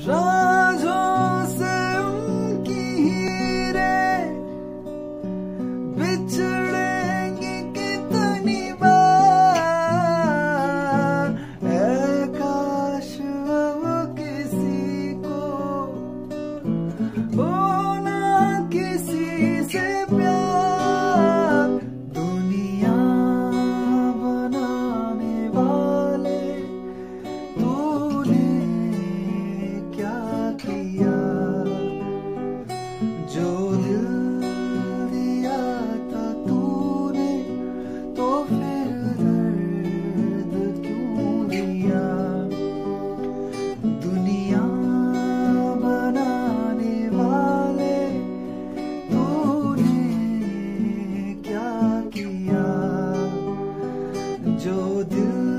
Żal जो दिल दिया था तूने तो फिर दर्द क्यों दिया? दुनिया बनाने वाले तूने क्या किया? जो दिल